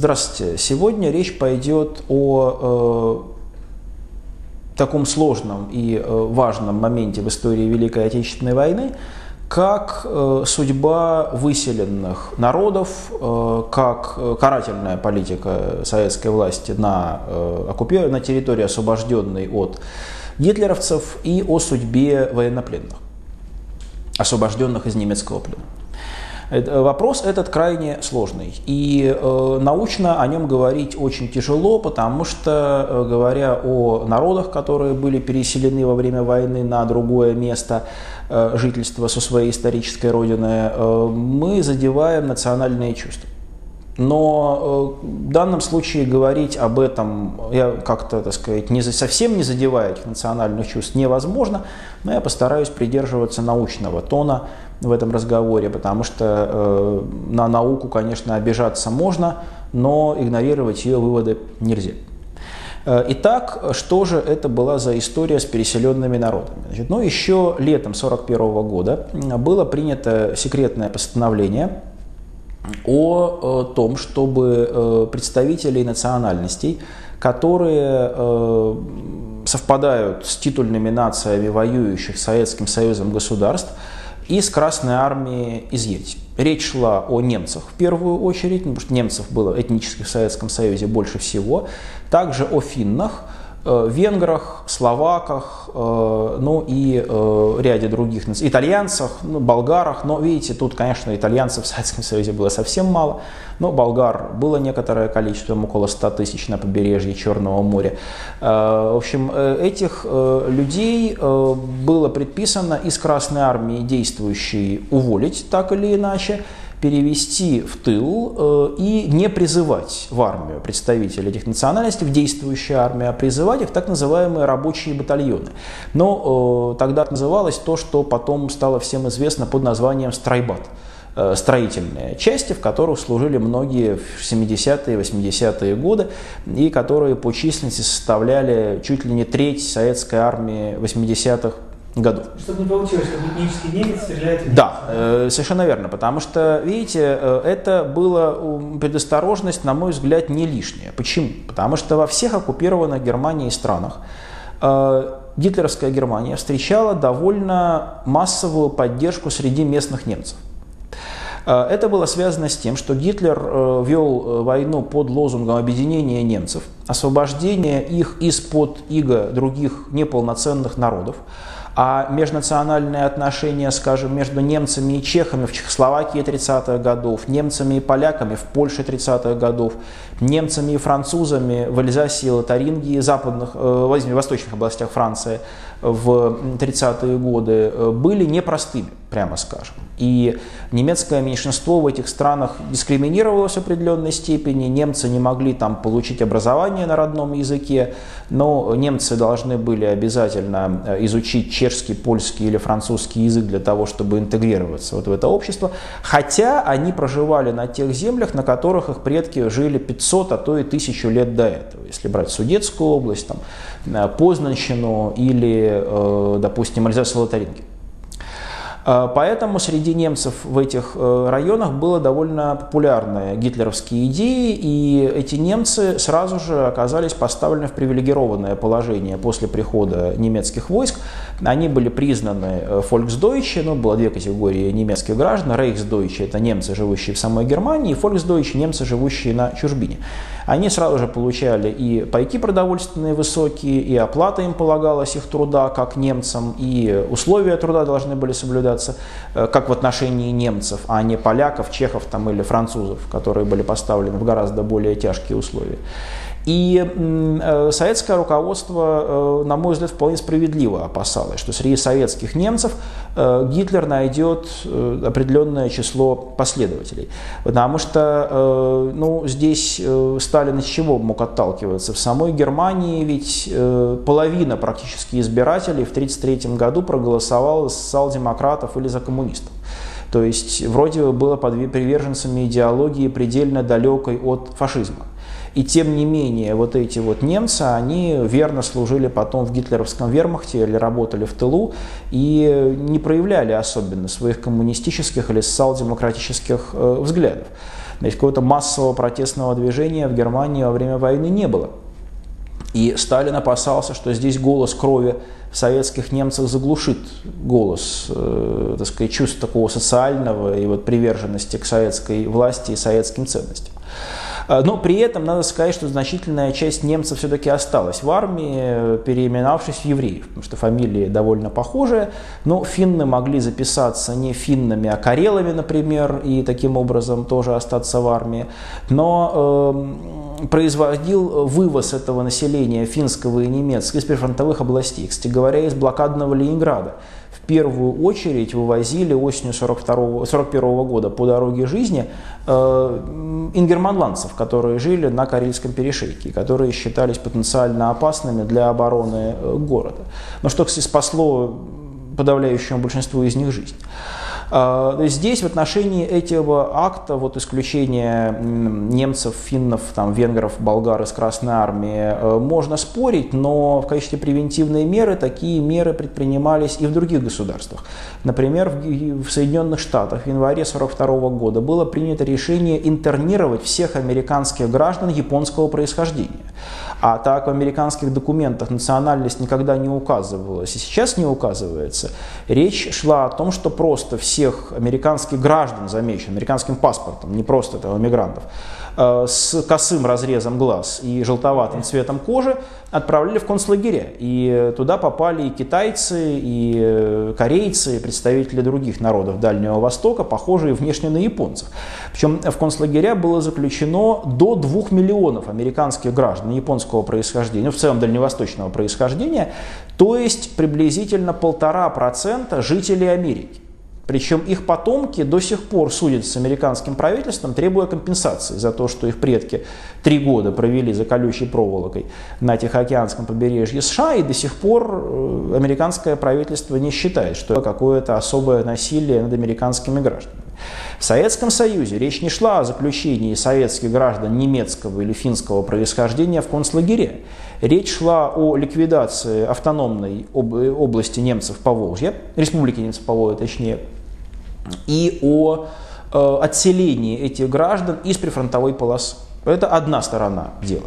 Здравствуйте. Сегодня речь пойдет о э, таком сложном и э, важном моменте в истории Великой Отечественной войны, как э, судьба выселенных народов, э, как э, карательная политика советской власти на, э, на территории, освобожденной от гитлеровцев, и о судьбе военнопленных, освобожденных из немецкого плена. Э, вопрос этот крайне сложный, и э, научно о нем говорить очень тяжело, потому что, э, говоря о народах, которые были переселены во время войны на другое место жительства со своей исторической родины, мы задеваем национальные чувства. Но в данном случае говорить об этом, я как-то, так сказать, не, совсем не задевая этих национальных чувств невозможно, но я постараюсь придерживаться научного тона в этом разговоре, потому что э, на науку, конечно, обижаться можно, но игнорировать ее выводы нельзя. Э, итак, что же это была за история с переселенными народами? Значит, ну, еще летом 1941 года было принято секретное постановление о э, том, чтобы э, представителей национальностей, которые совпадают с титульными нациями воюющих с Советским Союзом государств, из Красной Армии изъять. Речь шла о немцах в первую очередь, потому что немцев было этнически в Советском Союзе больше всего, также о финнах – венграх, словаках, э, ну и э, ряде других, итальянцах, ну, болгарах, но видите, тут, конечно, итальянцев в Советском Союзе было совсем мало, но болгар было некоторое количество, около 100 тысяч на побережье Черного моря. В общем, этих людей было предписано из Красной Армии действующей уволить так или иначе, перевести в тыл э, и не призывать в армию представителей этих национальностей, в действующую армию, а призывать их в так называемые рабочие батальоны. Но э, тогда называлось то, что потом стало всем известно под названием «стройбат» э, строительные части, в которых служили многие в 70-е, 80-е годы, и которые по численности составляли чуть ли не треть советской армии 80-х году. Чтобы не получилось, что этнический немец стреляет в. Да, э, совершенно верно, потому что, видите, э, это была предосторожность, на мой взгляд, не лишняя. Почему? Потому что во всех оккупированных Германией странах э, гитлеровская Германия встречала довольно массовую поддержку среди местных немцев. Э, это было связано с тем, что Гитлер э, вел войну под лозунгом объединения немцев, освобождения их из-под иго других неполноценных народов, а межнациональные отношения, скажем, между немцами и чехами в Чехословакии 30-х годов, немцами и поляками в Польше 30-х годов, немцами и французами в Эльзасе и Лотарингии, западных, э, восточных областях Франции в 30-е годы э, были непростыми, прямо скажем. И немецкое меньшинство в этих странах дискриминировалось в определенной степени, немцы не могли там получить образование на родном языке, но немцы должны были обязательно э, изучить чешский, польский или французский язык для того, чтобы интегрироваться вот в это общество, хотя они проживали на тех землях, на которых их предки жили 500, а то и тысячу лет до этого. Если брать Судетскую область, там, э, Познанщину или Э, допустим, Альзас-Лотарингии. Э, поэтому среди немцев в этих э, районах было довольно популярны гитлеровские идеи, и эти немцы сразу же оказались поставлены в привилегированное положение после прихода немецких войск. Они были признаны Volksdeutsche, ну, было две категории немецких граждан, Reichsdeutsche – это немцы, живущие в самой Германии, и Volksdeutsche – немцы, живущие на чужбине. Они сразу же получали и пайки продовольственные высокие, и оплата им полагалась их труда, как немцам, и условия труда должны были соблюдаться, э, как в отношении немцев, а не поляков, чехов там, или французов, которые были поставлены в гораздо более тяжкие условия. И э, советское руководство, э, на мой взгляд, вполне справедливо опасалось, что среди советских немцев э, Гитлер найдет определенное число последователей. Потому что ну, здесь Сталин из чего мог отталкиваться? В самой Германии ведь половина практически избирателей в 1933 году проголосовала за социал-демократов или за коммунистов. То есть вроде бы было приверженцами идеологии предельно далекой от фашизма. И тем не менее, вот эти вот немцы, они верно служили потом в гитлеровском вермахте или работали в тылу и не проявляли особенно своих коммунистических или социал-демократических э, взглядов. То есть какого-то массового протестного движения в Германии во время войны не было. И Сталин опасался, что здесь голос крови советских немцев заглушит голос, э, так сказать, чувств такого социального и вот приверженности к советской власти и советским ценностям. А, но при этом надо сказать, что значительная часть немцев все-таки осталась в армии, переименовавшись в евреев, потому что фамилии довольно похожие. Но финны могли записаться не финнами, а карелами, например, и таким образом тоже остаться в армии. Но э, производил вывоз этого населения финского и немецкого из прифронтовых областей, кстати говоря, из блокадного Ленинграда первую очередь вывозили осенью 1941 года по дороге жизни э, ингерманландцев, которые жили на Карельском перешейке, которые считались потенциально опасными для обороны э, города. Но что, кстати, спасло подавляющему большинству из них жизнь. А, здесь в отношении этого акта, вот исключения немцев, финнов, там, венгров, болгар из Красной Армии, э, можно спорить, но в качестве превентивной меры такие меры предпринимались и в других государствах. Например, в Соединенных Штатах в январе 1942 года было принято решение интернировать всех американских граждан японского происхождения. А так в американских документах национальность никогда не указывалась, и сейчас не указывается, речь шла о том, что просто всех американских граждан замечен американским паспортом, не просто этого мигрантов, Э, с косым разрезом глаз и желтоватым цветом кожи отправляли в концлагеря. И туда попали и китайцы, и э, корейцы, и представители других народов Дальнего Востока, похожие внешне на японцев. Причем в концлагеря было заключено до 2 миллионов американских граждан японского происхождения, ну, в целом дальневосточного происхождения, то есть приблизительно полтора процента жителей Америки. Причем их потомки до сих пор судят с американским правительством, требуя компенсации за то, что их предки три года провели за колючей проволокой на Тихоокеанском побережье США, и до сих пор э, американское правительство не считает, что это какое-то особое насилие над американскими гражданами. В Советском Союзе речь не шла о заключении советских граждан немецкого или финского происхождения в концлагере. Речь шла о ликвидации автономной области немцев по Волжье, республики немцев по Волжье, точнее, и о э, отселении этих граждан из прифронтовой полосы. Это одна сторона дела.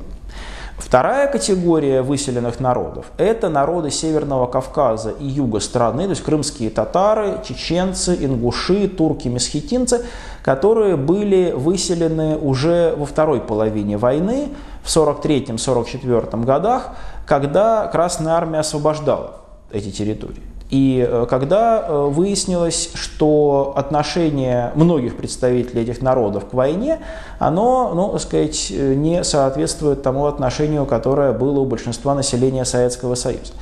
Вторая категория выселенных народов – это народы Северного Кавказа и юга страны, то есть крымские татары, чеченцы, ингуши, турки, месхетинцы, которые были выселены уже во второй половине войны, в 1943-1944 годах, когда Красная Армия освобождала эти территории. И э, когда э, выяснилось, что отношение многих представителей этих народов к войне, оно, ну, так сказать, не соответствует тому отношению, которое было у большинства населения Советского Союза.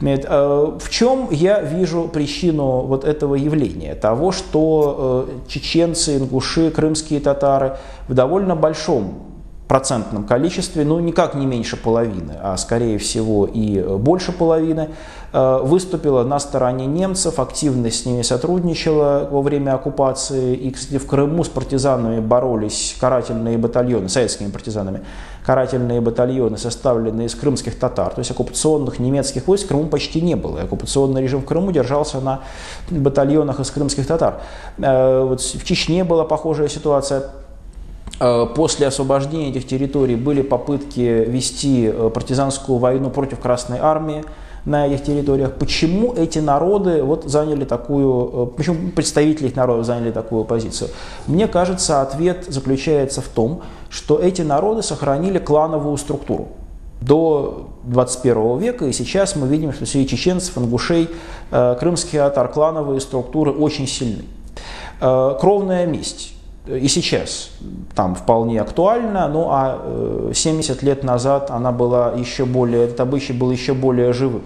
Э, в чем я вижу причину вот этого явления? Того, что чеченцы, ингуши, крымские татары в довольно большом процентном количестве, ну никак не меньше половины, а скорее всего и больше половины, Э, выступила на стороне немцев, активно с ними сотрудничала во время оккупации. И, кстати, в Крыму с партизанами боролись карательные батальоны, советскими партизанами, карательные батальоны, составленные из крымских татар, то есть оккупационных немецких войск в Крыму почти не было. И оккупационный режим в Крыму держался на батальонах из крымских татар. Э, вот в Чечне была похожая ситуация. Э, после освобождения этих территорий были попытки вести партизанскую войну против Красной Армии на этих территориях, почему эти народы вот заняли такую, э, почему представители этих народов заняли такую позицию. Мне кажется, ответ заключается в том, что эти народы сохранили клановую структуру до 21 века, и сейчас мы видим, что среди чеченцев, ингушей, э, крымские татар клановые структуры очень сильны. Э, кровная месть и сейчас там вполне актуальна, ну а 70 лет назад она была еще более, этот обычай был еще более живым.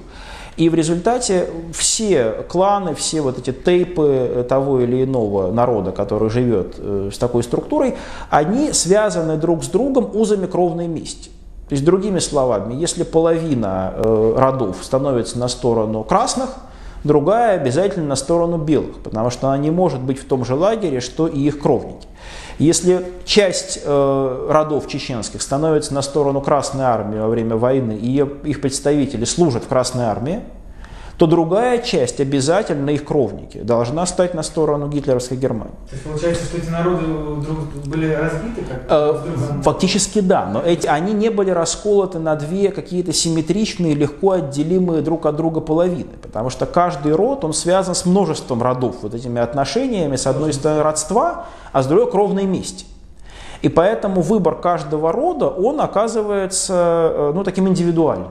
И в результате все кланы, все вот эти тейпы того или иного народа, который живет э, с такой структурой, они связаны друг с другом узами кровной мести. То есть, другими словами, если половина э, родов становится на сторону красных, другая обязательно на сторону белых, потому что она не может быть в том же лагере, что и их кровники. Если часть э, родов чеченских становится на сторону Красной Армии во время войны, и их представители служат в Красной Армии, то другая часть обязательно их кровники должна стать на сторону гитлеровской Германии. То есть получается, что эти народы друг были разбиты? Как э, Фактически да, но эти, они не были расколоты на две какие-то симметричные, легко отделимые друг от друга половины, потому что каждый род, он связан с множеством родов, вот этими отношениями, с одной стороны родства, а с другой кровной мести. И поэтому выбор каждого рода, он оказывается э, ну, таким индивидуальным.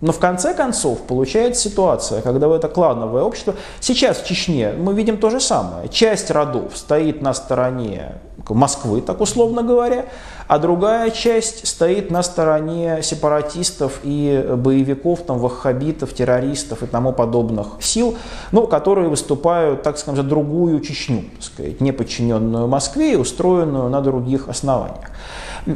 Но в конце концов получается ситуация, когда в это клановое общество... Сейчас в Чечне мы видим то же самое. Часть родов стоит на стороне Москвы, так условно говоря, а другая часть стоит на стороне сепаратистов и боевиков, там, ваххабитов, террористов и тому подобных сил, ну, которые выступают, так скажем, за другую Чечню, так сказать, не подчиненную Москве и устроенную на других основаниях.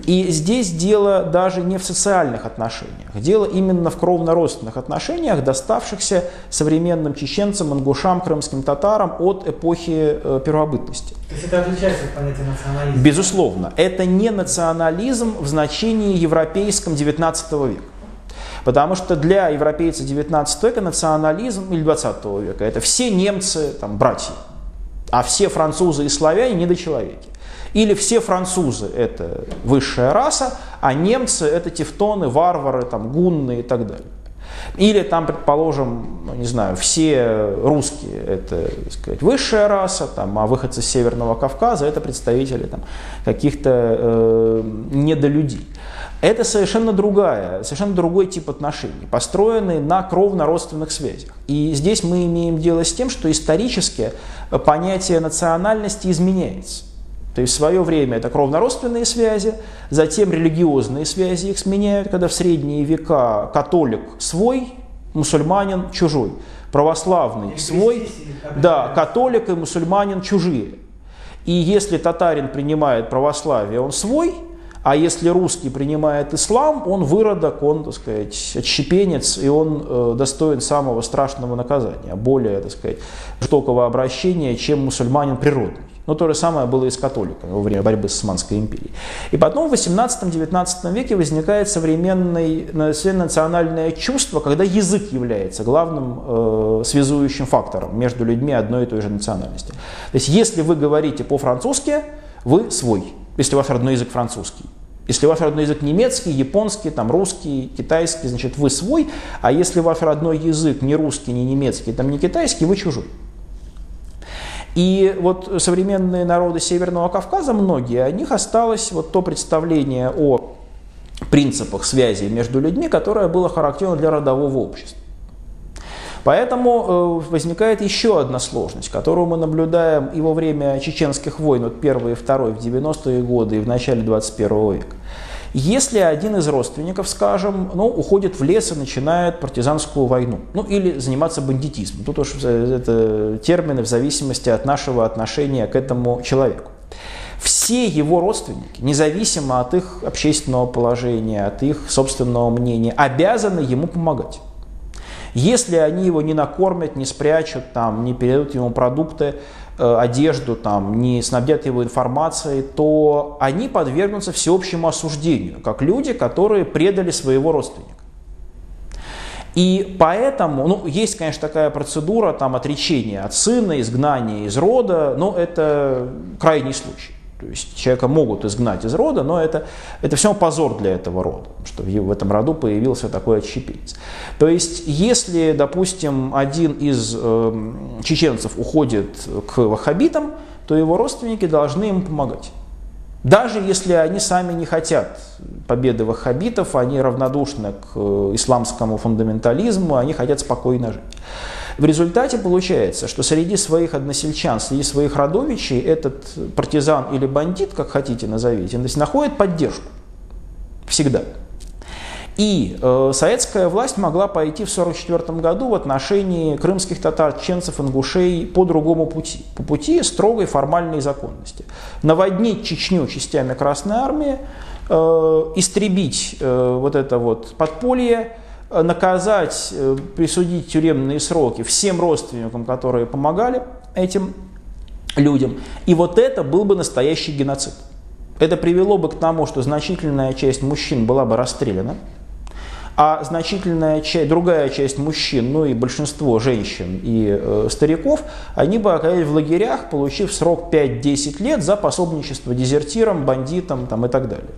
И здесь дело даже не в социальных отношениях, дело именно в кровно-родственных отношениях, доставшихся современным чеченцам, ингушам, крымским татарам от эпохи э, первобытности. То есть это отличается от понятия национализма? Безусловно. Это не национализм в значении европейском XIX века. Потому что для европейца 19 века национализм или 20 века это все немцы, там, братья, а все французы и славяне недочеловеки. Или все французы – это высшая раса, а немцы – это тевтоны, варвары, там, гунны и так далее. Или там, предположим, ну, не знаю, все русские – это, так сказать, высшая раса, там, а выходцы с Северного Кавказа – это представители там, каких-то э, недолюдей. Это совершенно другая, совершенно другой тип отношений, построенный на кровно-родственных связях. И здесь мы имеем дело с тем, что исторически понятие национальности изменяется. То есть в свое время это кровнородственные связи, затем религиозные связи их сменяют, когда в средние века католик свой, мусульманин чужой, православный свой, да, католик и мусульманин чужие. И если татарин принимает православие, он свой, а если русский принимает ислам, он выродок, он, так сказать, отщепенец, и он э, достоин самого страшного наказания, более, так сказать, жестокого обращения, чем мусульманин природный. Но то же самое было и с католиками во время борьбы с Османской империей. И потом в 18-19 веке возникает современное, национальное чувство, когда язык является главным э, связующим фактором между людьми одной и той же национальности. То есть если вы говорите по-французски, вы свой, если ваш родной язык французский. Если ваш родной язык немецкий, японский, там, русский, китайский, значит, вы свой, а если ваш родной язык не русский, не немецкий, там, не китайский, вы чужой. И вот современные народы Северного Кавказа, многие, у них осталось вот то представление о принципах связи между людьми, которое было характерно для родового общества. Поэтому э, возникает еще одна сложность, которую мы наблюдаем и во время чеченских войн, вот первый и второй в 90-е годы и в начале 21 века. Если один из родственников, скажем, ну, уходит в лес и начинает партизанскую войну, ну или заниматься бандитизмом, тут уж это термины в зависимости от нашего отношения к этому человеку. Все его родственники, независимо от их общественного положения, от их собственного мнения, обязаны ему помогать. Если они его не накормят, не спрячут, там, не передадут ему продукты, Э, одежду, там, не снабдят его информацией, то они подвергнутся всеобщему осуждению, как люди, которые предали своего родственника. И поэтому, ну, есть, конечно, такая процедура там, отречения от сына, изгнания из рода, но это крайний случай. То есть человека могут изгнать из рода, но это, это все позор для этого рода, что в этом роду появился такой отщепенец. То есть если, допустим, один из э, чеченцев уходит к ваххабитам, то его родственники должны ему помогать. Даже если они сами не хотят победы ваххабитов, они равнодушны к э, исламскому фундаментализму, они хотят спокойно жить. В результате получается, что среди своих односельчан, среди своих родовичей этот партизан или бандит, как хотите назовите, находит поддержку. Всегда. И э, советская власть могла пойти в 1944 году в отношении крымских татар, ченцев, ингушей по другому пути. По пути строгой формальной законности. Наводнить Чечню частями Красной Армии, э, истребить э, вот это вот подполье, наказать, э, присудить тюремные сроки всем родственникам, которые помогали этим людям. И вот это был бы настоящий геноцид. Это привело бы к тому, что значительная часть мужчин была бы расстреляна, а значительная часть, другая часть мужчин, ну и большинство женщин и э, стариков, они бы оказались в лагерях, получив срок 5-10 лет за пособничество дезертирам, бандитам там, и так далее.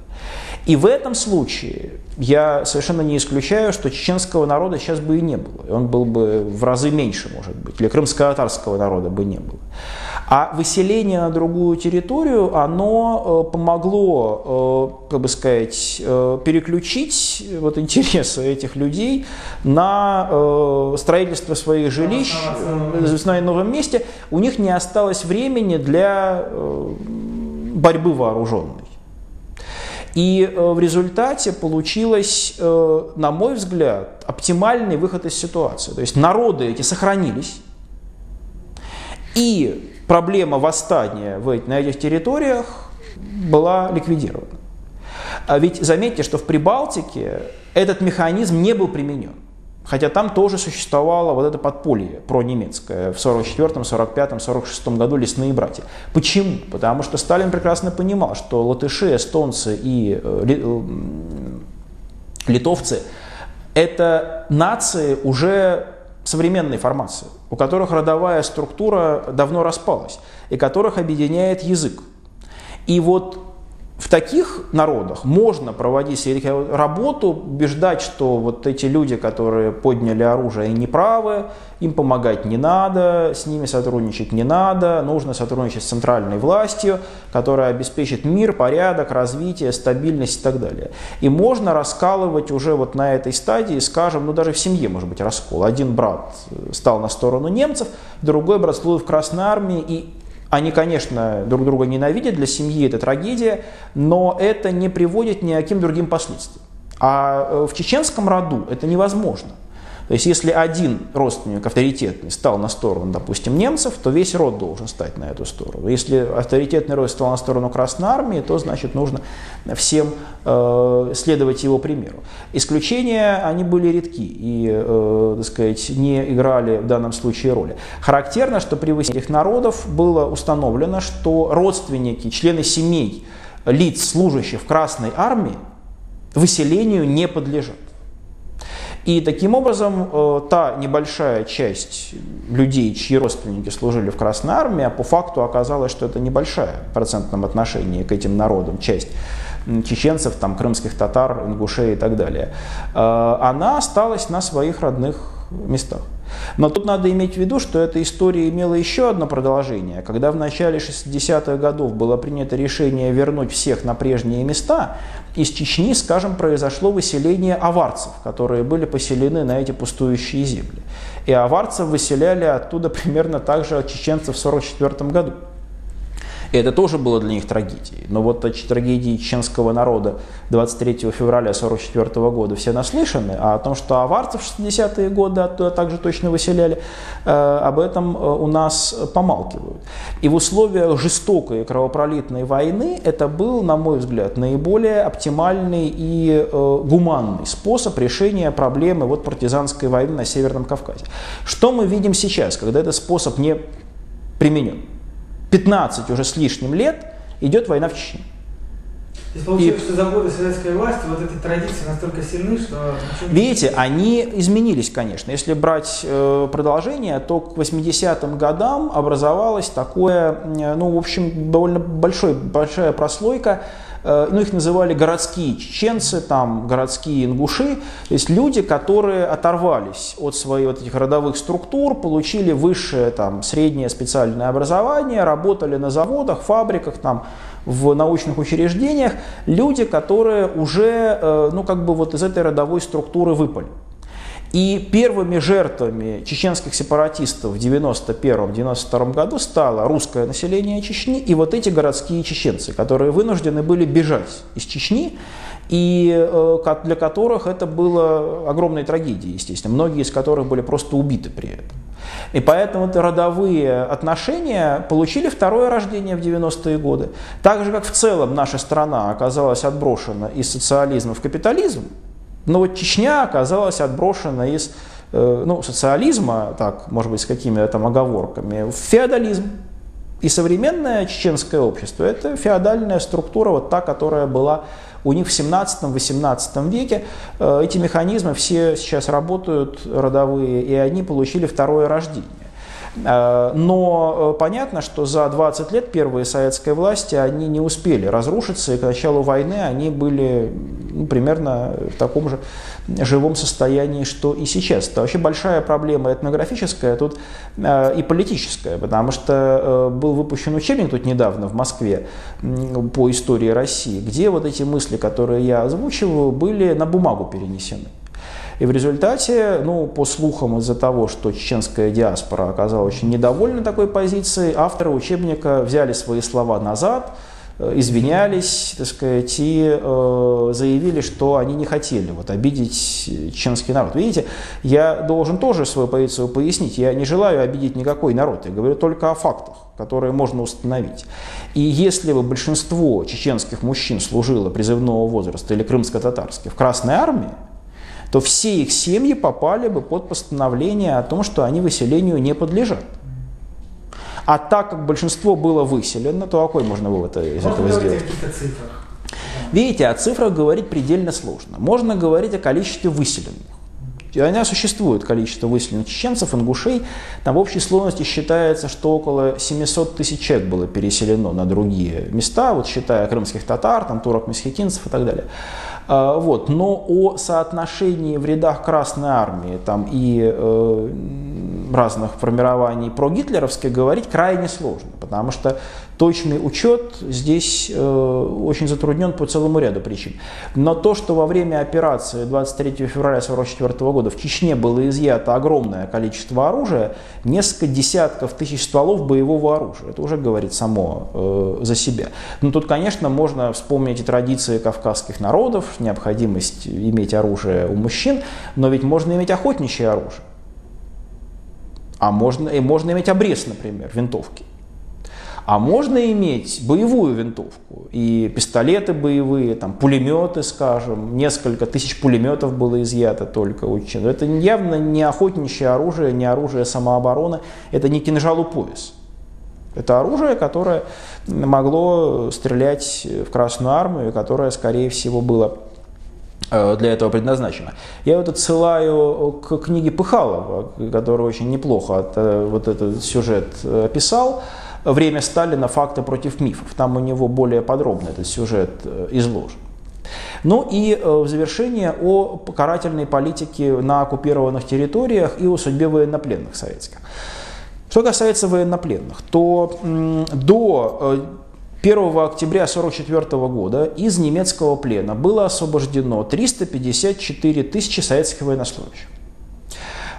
И в этом случае я совершенно не исключаю, что чеченского народа сейчас бы и не было. И он был бы в разы меньше, может быть, или крымско-татарского народа бы не было. А выселение на другую территорию, оно э, помогло, э, как бы сказать, э, переключить вот интересы этих людей на строительство своих жилищ на новом месте. У них не осталось времени для борьбы вооруженной. И в результате получилось, на мой взгляд, оптимальный выход из ситуации. То есть народы эти сохранились, и проблема восстания на этих территориях была ликвидирована. А ведь заметьте, что в Прибалтике этот механизм не был применен. Хотя там тоже существовало вот это подполье пронемецкое в 44 45 46 году лесные братья. Почему? Потому что Сталин прекрасно понимал, что латыши, эстонцы и э, э, литовцы – это нации уже современной формации, у которых родовая структура давно распалась, и которых объединяет язык. И вот в таких народах можно проводить работу, убеждать, что вот эти люди, которые подняли оружие, они неправы, им помогать не надо, с ними сотрудничать не надо, нужно сотрудничать с центральной властью, которая обеспечит мир, порядок, развитие, стабильность и так далее. И можно раскалывать уже вот на этой стадии, скажем, ну даже в семье может быть раскол. Один брат стал на сторону немцев, другой брат служил в Красной Армии, и они, конечно, друг друга ненавидят, для семьи это трагедия, но это не приводит ни к каким другим последствиям. А э, в чеченском роду это невозможно. То есть если один родственник авторитетный стал на сторону, допустим, немцев, то весь род должен стать на эту сторону. Если авторитетный род стал на сторону Красной Армии, то значит нужно всем э, следовать его примеру. Исключения, они были редки и, э, так сказать, не играли в данном случае роли. Характерно, что при выселении этих народов было установлено, что родственники, члены семей лиц, служащих в Красной Армии, выселению не подлежат. И таким образом э, та небольшая часть людей, чьи родственники служили в Красной Армии, а по факту оказалось, что это небольшая в процентном отношении к этим народам часть чеченцев, там, крымских татар, ингушей и так далее, э, она осталась на своих родных местах. Но тут надо иметь в виду, что эта история имела еще одно продолжение. Когда в начале 60-х годов было принято решение вернуть всех на прежние места, из Чечни, скажем, произошло выселение аварцев, которые были поселены на эти пустующие земли. И аварцев выселяли оттуда примерно так же от чеченцев в 1944 году. И это тоже было для них трагедией. Но вот о трагедии чеченского народа 23 февраля 1944 года все наслышаны, а о том, что аварцев в 60-е годы оттуда также точно выселяли, э, об этом э, у нас помалкивают. И в условиях жестокой кровопролитной войны это был, на мой взгляд, наиболее оптимальный и э, гуманный способ решения проблемы вот партизанской войны на Северном Кавказе. Что мы видим сейчас, когда этот способ не применен? 15 уже с лишним лет идет война в Чечне. То есть получается, и, что за годы советской власти вот эти традиции настолько сильны, что... Видите, они изменились, конечно. Если брать э, продолжение, то к 80-м годам образовалось такое, ну, в общем, довольно большой, большая прослойка ну, их называли городские чеченцы, там, городские ингуши, то есть люди, которые оторвались от своих вот этих родовых структур, получили высшее, там, среднее специальное образование, работали на заводах, фабриках, там, в научных учреждениях, люди, которые уже, э, ну, как бы вот из этой родовой структуры выпали. И первыми жертвами чеченских сепаратистов в 1991-1992 году стало русское население Чечни и вот эти городские чеченцы, которые вынуждены были бежать из Чечни, и э, для которых это было огромной трагедией, естественно, многие из которых были просто убиты при этом. И поэтому это родовые отношения получили второе рождение в 90-е годы. Так же, как в целом наша страна оказалась отброшена из социализма в капитализм, но вот Чечня оказалась отброшена из э, ну, социализма, так, может быть, с какими-то там оговорками, в феодализм. И современное чеченское общество – это феодальная структура, вот та, которая была у них в 17-18 веке. Э, эти механизмы все сейчас работают родовые, и они получили второе рождение. Э, но э, понятно, что за 20 лет первые советской власти, они не успели разрушиться, и к началу войны они были ну, примерно в таком же живом состоянии, что и сейчас. Это вообще большая проблема этнографическая тут э, и политическая, потому что был выпущен учебник тут недавно в Москве по истории России, где вот эти мысли, которые я озвучиваю, были на бумагу перенесены. И в результате, ну, по слухам из-за того, что чеченская диаспора оказалась очень недовольна такой позицией, авторы учебника взяли свои слова назад, э, извинялись, так сказать, и э, заявили, что они не хотели вот, обидеть чеченский народ. Видите, я должен тоже свою позицию пояснить. Я не желаю обидеть никакой народ, я говорю только о фактах, которые можно установить. И если бы большинство чеченских мужчин служило призывного возраста или крымско-татарских в Красной армии, то все их семьи попали бы под постановление о том, что они выселению не подлежат. А так как большинство было выселено, то какой можно вывод из можно этого сделать? Видите, о цифрах говорить предельно сложно. Можно говорить о количестве выселенных. И она существует, количество выселенных чеченцев, ингушей. Там в общей сложности считается, что около 700 тысяч человек было переселено на другие места, вот считая крымских татар, там, турок, месхетинцев и так далее. А, вот. Но о соотношении в рядах Красной Армии там, и э, разных формирований прогитлеровских говорить крайне сложно, потому что точный учет здесь э, очень затруднен по целому ряду причин. Но то, что во время операции 23 февраля 1944 года в Чечне было изъято огромное количество оружия, несколько десятков тысяч стволов боевого оружия, это уже говорит само э, за себя. Но тут, конечно, можно вспомнить и традиции кавказских народов, необходимость иметь оружие у мужчин, но ведь можно иметь охотничье оружие. А можно, и можно иметь обрез, например, винтовки. А можно иметь боевую винтовку и пистолеты боевые, там, пулеметы, скажем, несколько тысяч пулеметов было изъято только у чечен. Это явно не охотничье оружие, не оружие самообороны, это не кинжал у пояс. Это оружие, которое могло стрелять в Красную Армию, которое, скорее всего, было э, для этого предназначено. Я вот отсылаю к книге Пыхалова, который очень неплохо э, вот этот сюжет описал. «Время Сталина. Факты против мифов». Там у него более подробно этот сюжет э, изложен. Ну и э, в завершение о карательной политике на оккупированных территориях и о судьбе военнопленных советских. Что касается военнопленных, то до 1 э, октября 1944 года из немецкого плена было освобождено 354 тысячи советских военнослужащих.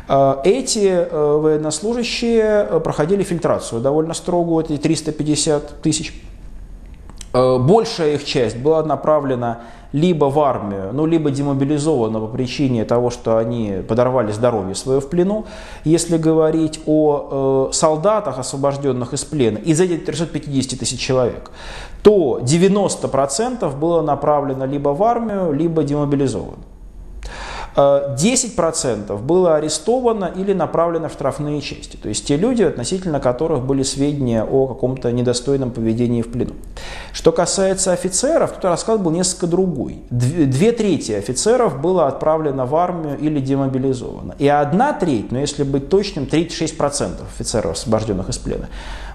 Э, эти э, военнослужащие э, проходили фильтрацию довольно строгую, эти 350 тысяч. Большая их часть была направлена либо в армию, ну, либо демобилизована по причине того, что они подорвали здоровье свое в плену. Если говорить о э, солдатах, освобожденных из плена, из этих 350 тысяч человек, то 90% было направлено либо в армию, либо демобилизовано. 10% было арестовано или направлено в штрафные части. То есть те люди, относительно которых были сведения о каком-то недостойном поведении в плену. Что касается офицеров, тут расклад был несколько другой. Две трети офицеров было отправлено в армию или демобилизовано. И одна треть, но если быть точным, 36% офицеров, освобожденных из плена,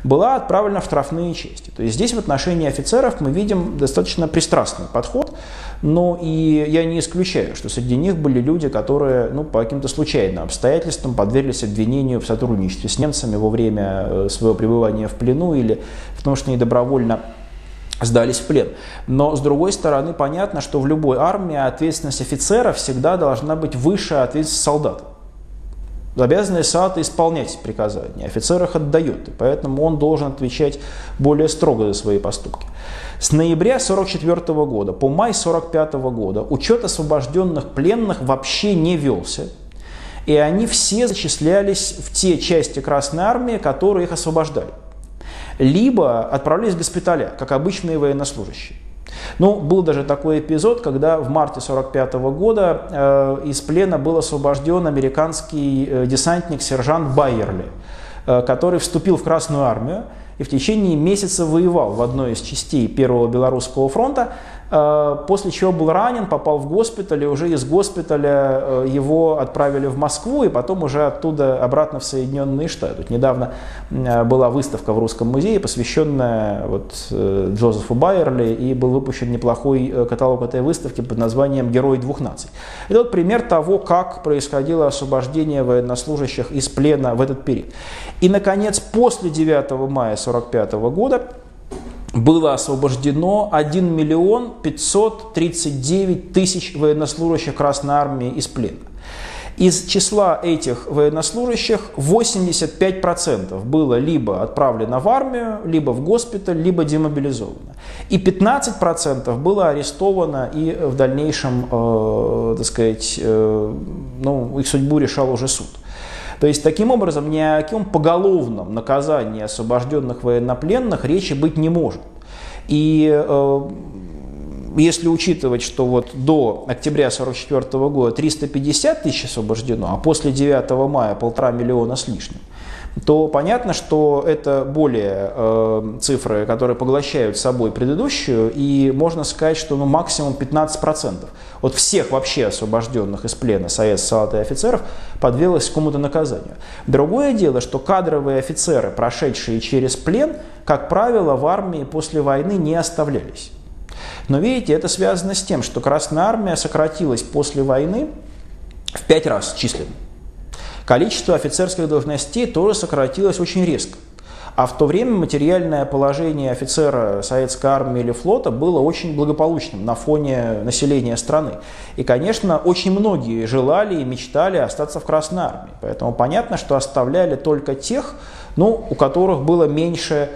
была отправлена в штрафные части. То есть здесь в отношении офицеров мы видим достаточно пристрастный подход, но и я не исключаю, что среди них были люди, которые ну, по каким-то случайным обстоятельствам подверглись обвинению в сотрудничестве с немцами во время э, своего пребывания в плену или в том, что они добровольно сдались в плен. Но, с другой стороны, понятно, что в любой армии ответственность офицера всегда должна быть выше ответственности солдата. Обязанность СААТа исполнять приказания, офицер их отдает, и поэтому он должен отвечать более строго за свои поступки. С ноября 1944 года по май 1945 года учет освобожденных пленных вообще не велся, и они все зачислялись в те части Красной Армии, которые их освобождали. Либо отправлялись в госпиталя, как обычные военнослужащие. Ну, был даже такой эпизод, когда в марте 1945 года э, из плена был освобожден американский э, десантник сержант Байерли, э, который вступил в Красную армию и в течение месяца воевал в одной из частей Первого Белорусского фронта, после чего был ранен, попал в госпиталь, и уже из госпиталя э, его отправили в Москву, и потом уже оттуда обратно в Соединенные Штаты. Тут недавно э, была выставка в Русском музее, посвященная вот Джозефу Байерли, и был выпущен неплохой каталог этой выставки под названием «Герой двух наций». Это вот пример того, как происходило освобождение военнослужащих из плена в этот период. И, наконец, после 9 мая 1945 года было освобождено 1 миллион 539 тысяч военнослужащих Красной Армии из плена. Из числа этих военнослужащих 85% было либо отправлено в армию, либо в госпиталь, либо демобилизовано. И 15% было арестовано и в дальнейшем, э, так сказать, э, ну, их судьбу решал уже суд. То есть, таким образом, ни о каком поголовном наказании освобожденных военнопленных речи быть не может. И э, если учитывать, что вот до октября 1944 года 350 тысяч освобождено, а после 9 мая полтора миллиона с лишним, то понятно, что это более э, цифры, которые поглощают собой предыдущую, и можно сказать, что ну, максимум 15% от всех вообще освобожденных из плена советских солдат и офицеров подвелось к какому-то наказанию. Другое дело, что кадровые офицеры, прошедшие через плен, как правило, в армии после войны не оставлялись. Но видите, это связано с тем, что Красная Армия сократилась после войны в пять раз численно. Количество офицерских должностей тоже сократилось очень резко. А в то время материальное положение офицера советской армии или флота было очень благополучным на фоне населения страны. И, конечно, очень многие желали и мечтали остаться в Красной армии. Поэтому понятно, что оставляли только тех, ну, у которых было меньше,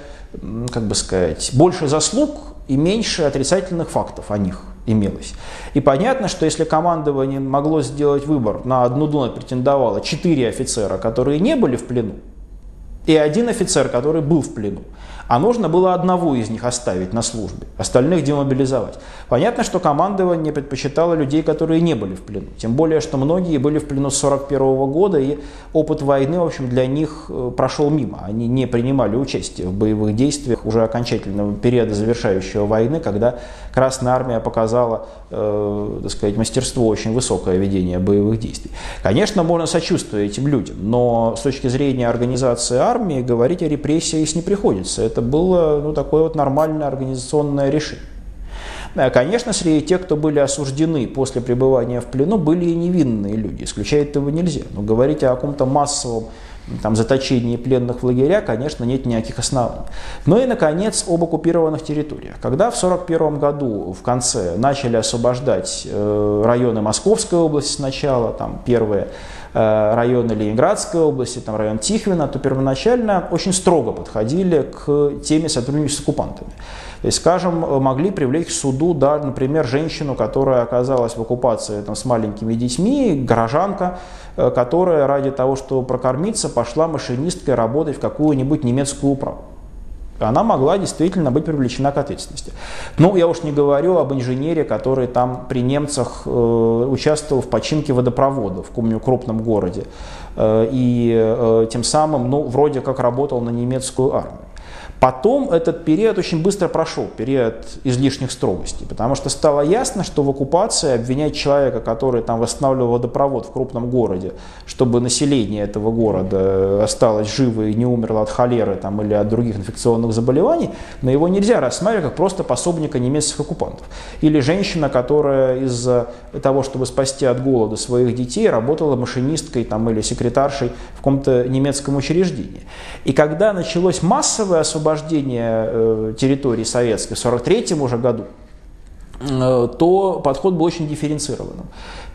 как бы сказать, больше заслуг и меньше отрицательных фактов о них имелось. И понятно, что если командование могло сделать выбор, на одну должность претендовало четыре офицера, которые не были в плену, и один офицер, который был в плену, а нужно было одного из них оставить на службе, остальных демобилизовать. Понятно, что командование предпочитало людей, которые не были в плену. Тем более, что многие были в плену с 1941 года, и опыт войны, в общем, для них э, прошел мимо. Они не принимали участие в боевых действиях уже окончательного периода завершающего войны, когда Красная Армия показала, э, так сказать, мастерство очень высокое ведения боевых действий. Конечно, можно сочувствовать этим людям, но с точки зрения организации армии говорить о репрессиях не приходится это было ну, такое вот нормальное организационное решение. Конечно, среди тех, кто были осуждены после пребывания в плену, были и невинные люди. Исключать этого нельзя. Но говорить о каком-то массовом там, заточении пленных в лагеря, конечно, нет никаких оснований. Ну и, наконец, об оккупированных территориях. Когда в 1941 году в конце начали освобождать э, районы Московской области сначала, там первые Э, районы Ленинградской области, там район Тихвина, то первоначально очень строго подходили к теме сотрудничества с оккупантами. То есть, скажем, могли привлечь к суду, да, например, женщину, которая оказалась в оккупации там, с маленькими детьми, горожанка, э, которая ради того, чтобы прокормиться, пошла машинисткой работать в какую-нибудь немецкую управу она могла действительно быть привлечена к ответственности. Ну, я уж не говорю об инженере, который там при немцах э, участвовал в починке водопровода в каком-нибудь крупном городе. Э, и э, тем самым, ну, вроде как работал на немецкую армию. Потом этот период очень быстро прошел, период излишних строгостей, потому что стало ясно, что в оккупации обвинять человека, который там восстанавливал водопровод в крупном городе, чтобы население этого города осталось живо и не умерло от холеры там, или от других инфекционных заболеваний, но его нельзя рассматривать как просто пособника немецких оккупантов. Или женщина, которая из-за того, чтобы спасти от голода своих детей, работала машинисткой там, или секретаршей в каком-то немецком учреждении. И когда началось массовое освобождение освобождения э, территории советской в 1943 уже году, э, то подход был очень дифференцированным.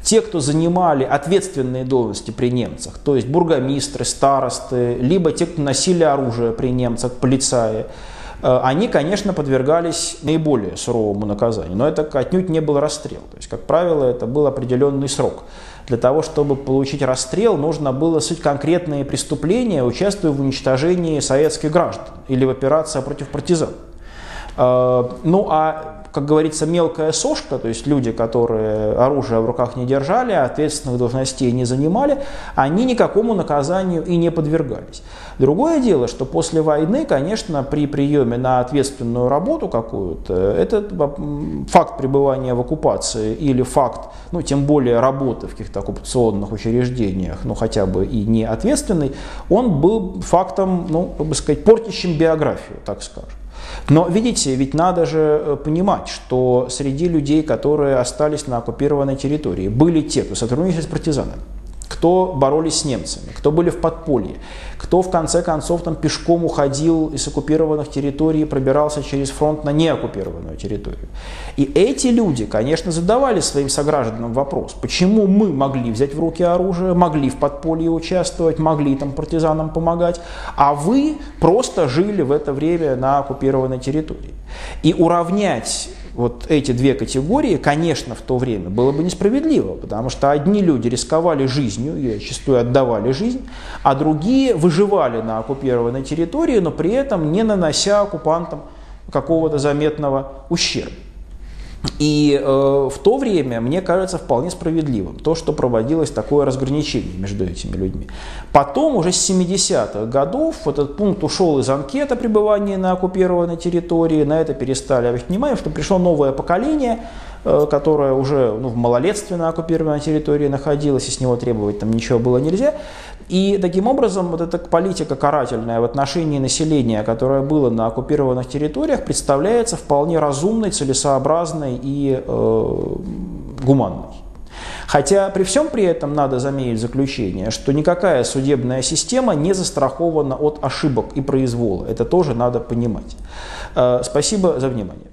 Те, кто занимали ответственные должности при немцах, то есть бургомистры, старосты, либо те, кто носили оружие при немцах, полицаи, э, они, конечно, подвергались наиболее суровому наказанию, но это отнюдь не был расстрел. То есть, как правило, это был определенный срок. Для того, чтобы получить расстрел, нужно было суть конкретные преступления, участвуя в уничтожении советских граждан или в операции против партизан. Ну а как говорится, мелкая сошка, то есть люди, которые оружие в руках не держали, ответственных должностей не занимали, они никакому наказанию и не подвергались. Другое дело, что после войны, конечно, при приеме на ответственную работу какую-то, этот факт пребывания в оккупации или факт, ну, тем более работы в каких-то оккупационных учреждениях, ну, хотя бы и не ответственный, он был фактом, ну, как бы сказать, портящим биографию, так скажем. Но видите, ведь надо же э, понимать, что среди людей, которые остались на оккупированной территории, были те, кто сотрудничали с партизанами кто боролись с немцами, кто были в подполье, кто в конце концов там пешком уходил из оккупированных территорий и пробирался через фронт на неоккупированную территорию. И эти люди, конечно, задавали своим согражданам вопрос, почему мы могли взять в руки оружие, могли в подполье участвовать, могли там партизанам помогать, а вы просто жили в это время на оккупированной территории. И уравнять вот эти две категории, конечно, в то время было бы несправедливо, потому что одни люди рисковали жизнью и зачастую отдавали жизнь, а другие выживали на оккупированной территории, но при этом не нанося оккупантам какого-то заметного ущерба. И э, в то время, мне кажется, вполне справедливым то, что проводилось такое разграничение между этими людьми. Потом, уже с 70-х годов, этот пункт ушел из анкета пребывания на оккупированной территории, на это перестали обращать внимание, что пришло новое поколение, э, которое уже ну, в малолетстве на оккупированной территории находилось, и с него требовать там ничего было нельзя. И таким образом вот эта политика карательная в отношении населения, которое было на оккупированных территориях, представляется вполне разумной, целесообразной и э, гуманной. Хотя при всем при этом надо заметить заключение, что никакая судебная система не застрахована от ошибок и произвола. Это тоже надо понимать. Э, спасибо за внимание.